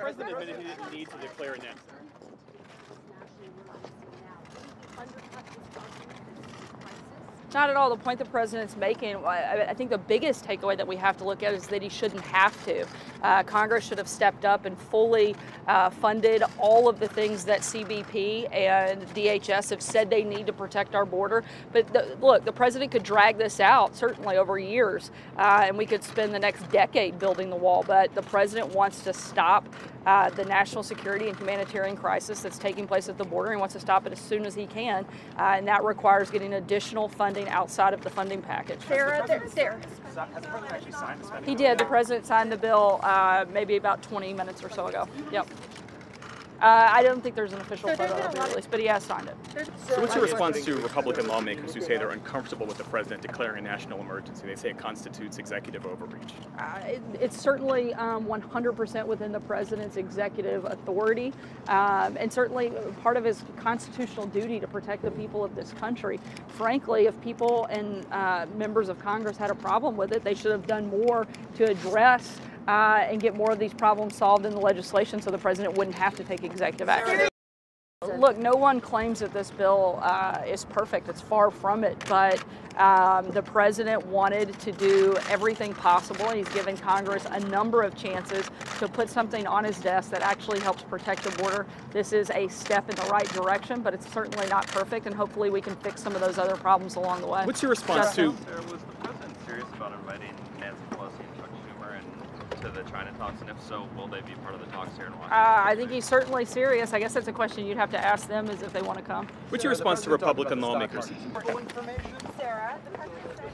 president admitted he didn't need to declare an end. Not at all. The point the president's making, I, think the biggest takeaway that we have to look at is that he shouldn't have to. Uh, Congress should have stepped up and fully uh, funded all of the things that CBP and DHS have said they need to protect our border. But the, look, the president could drag this out certainly over years, uh, and we could spend the next decade building the wall. But the president wants to stop uh, the national security and humanitarian crisis that's taking place at the border. He wants to stop it as soon as he can, uh, and that requires getting additional funding outside of the funding package. Sarah, there, there. The president actually signed the spending He did. The president signed the bill uh, maybe about 20 minutes or so ago. Yep. Uh, I don't think there's an official So there's photo been of it released, but he has signed it. So what's your response to Republican lawmakers who say they're uncomfortable with the president declaring a national emergency? They say it constitutes executive overreach. Uh, it, it's certainly um, 100% within the president's executive authority, um, and certainly part of his constitutional duty to protect the people of this country. Frankly, if people and uh, members of Congress had a problem with it, they should have done more to address uh, and get more of these problems solved in the legislation so the president wouldn't have to take executive action. Look, no one claims that this bill uh, is perfect. It's far from it. But um, the president wanted to do everything possible. He's given Congress a number of chances to put something on his desk that actually helps protect the border. This is a step in the right direction, but it's certainly not perfect. And hopefully, we can fix some of those other problems along the way. What's your response Justin? to Sarah, was the president serious about inviting Nancy Pelosi and Chuck Schumer and to the China talks? And if so, will they be part of the talks here in Washington? Uh, I think he's certainly serious. I guess that's a question you'd have to ask them is if they want to come. what's your response to Republican lawmakers? Sarah, the president said